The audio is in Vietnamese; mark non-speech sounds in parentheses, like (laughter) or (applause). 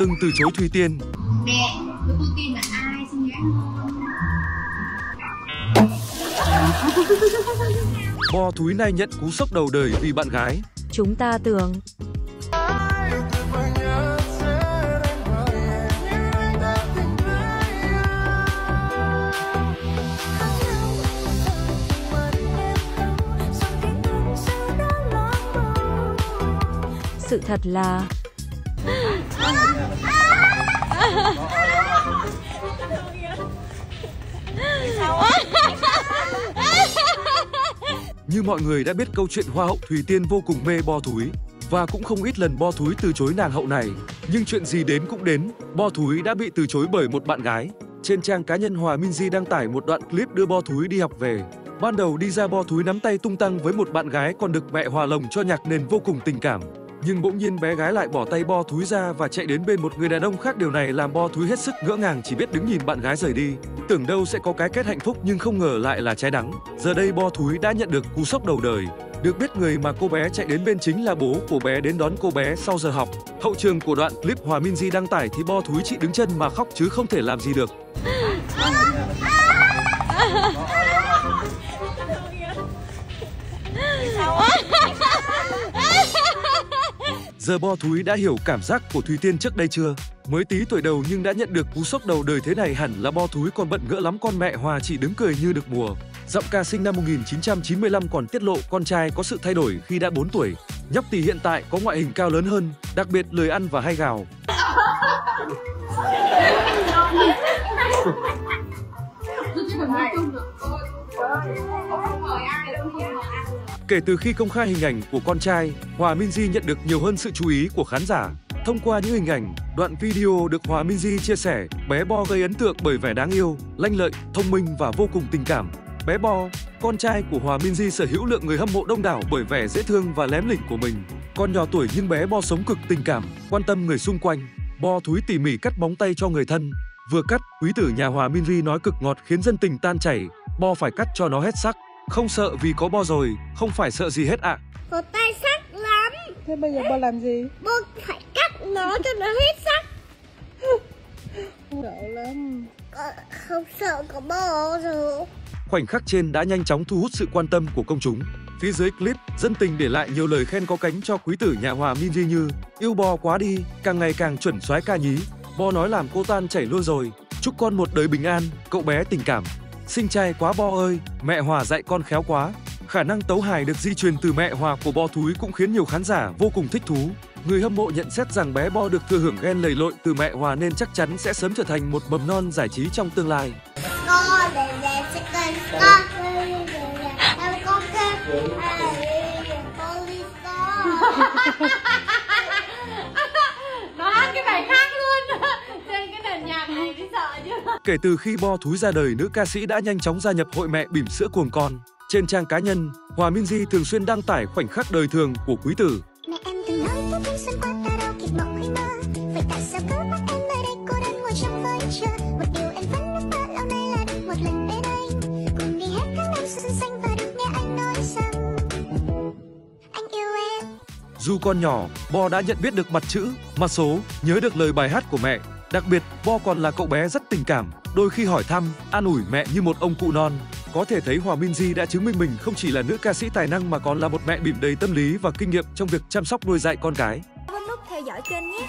từng từ chối Thùy Tiên. Mẹ, Thùy Tiên là ai xin gái Bo Thúi nay nhận cú sốc đầu đời vì bạn gái. Chúng ta tưởng Sự thật là (laughs) Như mọi người đã biết câu chuyện Hoa hậu Thùy Tiên vô cùng mê Bo Thúi và cũng không ít lần Bo Thúi từ chối nàng hậu này. Nhưng chuyện gì đến cũng đến, Bo Thúi đã bị từ chối bởi một bạn gái. Trên trang cá nhân Hòa Minzy đăng tải một đoạn clip đưa Bo Thúi đi học về. Ban đầu đi ra Bo Thúi nắm tay tung tăng với một bạn gái còn được mẹ hòa lồng cho nhạc nền vô cùng tình cảm. Nhưng bỗng nhiên bé gái lại bỏ tay Bo Thúi ra và chạy đến bên một người đàn ông khác điều này làm Bo Thúi hết sức ngỡ ngàng, chỉ biết đứng nhìn bạn gái rời đi. Tưởng đâu sẽ có cái kết hạnh phúc nhưng không ngờ lại là trái đắng. Giờ đây Bo Thúi đã nhận được cú sốc đầu đời. Được biết người mà cô bé chạy đến bên chính là bố của bé đến đón cô bé sau giờ học. Hậu trường của đoạn clip Hòa Minzy đăng tải thì Bo Thúi chị đứng chân mà khóc chứ không thể làm gì được. Giờ Bo Thúi đã hiểu cảm giác của Thùy Tiên trước đây chưa? Mới tí tuổi đầu nhưng đã nhận được cú sốc đầu đời thế này hẳn là Bo Thúi còn bận ngỡ lắm con mẹ Hòa chỉ đứng cười như được mùa. Giọng ca sinh năm 1995 còn tiết lộ con trai có sự thay đổi khi đã 4 tuổi. Nhóc tỷ hiện tại có ngoại hình cao lớn hơn, đặc biệt lười ăn và hay gào. Kể từ khi công khai hình ảnh của con trai, Hòa Minzy nhận được nhiều hơn sự chú ý của khán giả. Thông qua những hình ảnh, đoạn video được Hòa Minzy chia sẻ, bé Bo gây ấn tượng bởi vẻ đáng yêu, lanh lợi, thông minh và vô cùng tình cảm. Bé Bo, con trai của Hòa Minzy sở hữu lượng người hâm mộ đông đảo bởi vẻ dễ thương và lém lỉnh của mình. Con nhỏ tuổi nhưng bé Bo sống cực tình cảm, quan tâm người xung quanh. Bo thúi tỉ mỉ cắt móng tay cho người thân. Vừa cắt, quý tử nhà Hòa Minzy nói cực ngọt khiến dân tình tan chảy. Bo phải cắt cho nó hết sắc. Không sợ vì có Bo rồi, không phải sợ gì hết ạ. Có tay sắc lắm Thế bây giờ bà làm gì? Bố phải cắt nó cho nó hết sắc Sợ lắm Không sợ có bò rồi Khoảnh khắc trên đã nhanh chóng thu hút sự quan tâm của công chúng. Phía dưới clip, dân tình để lại nhiều lời khen có cánh cho quý tử nhà Hòa Minzy như yêu Bo quá đi, càng ngày càng chuẩn soái ca nhí. Bo nói làm cô tan chảy luôn rồi. Chúc con một đời bình an, cậu bé tình cảm. Sinh trai quá Bo ơi, mẹ Hòa dạy con khéo quá. Khả năng tấu hài được di truyền từ mẹ Hòa của Bo Thúi cũng khiến nhiều khán giả vô cùng thích thú. Người hâm mộ nhận xét rằng bé Bo được thừa hưởng gen lầy lội từ mẹ Hòa nên chắc chắn sẽ sớm trở thành một mầm non giải trí trong tương lai. Con (laughs) (laughs) để để sẽ cần con Em con kêu Con đi Nó hát cái bài khác luôn Trên cái nền nhạc này mới sợ chứ Kể từ khi Bo Thúi ra đời, nữ ca sĩ đã nhanh chóng gia nhập hội mẹ bỉm sữa cuồng con. Trên trang cá nhân, Hòa Minzy thường xuyên đăng tải khoảnh khắc đời thường của quý tử. Mẹ em từng nói tôi thanh xuân qua ta đâu kịp mộng hay mơ Vậy tại sao cứ bắt em nơi đây cô đơn ngồi trong vơi chờ Một điều em vẫn ước mơ lâu nay là được một lần bên anh Cùng đi hết các năm xuân xanh và được nghe anh nói rằng Anh yêu em Dù con nhỏ, Bo đã nhận biết được mặt chữ, mặt số, nhớ được lời bài hát của mẹ. Đặc biệt, Bo còn là cậu bé rất tình cảm, đôi khi hỏi thăm, an ủi mẹ như một ông cụ non. Có thể thấy Hòa Minzy đã chứng minh mình không chỉ là nữ ca sĩ tài năng mà còn là một mẹ bỉm đầy tâm lý và kinh nghiệm trong việc chăm sóc nuôi dạy con cái. bấm nút theo dõi kênh nhé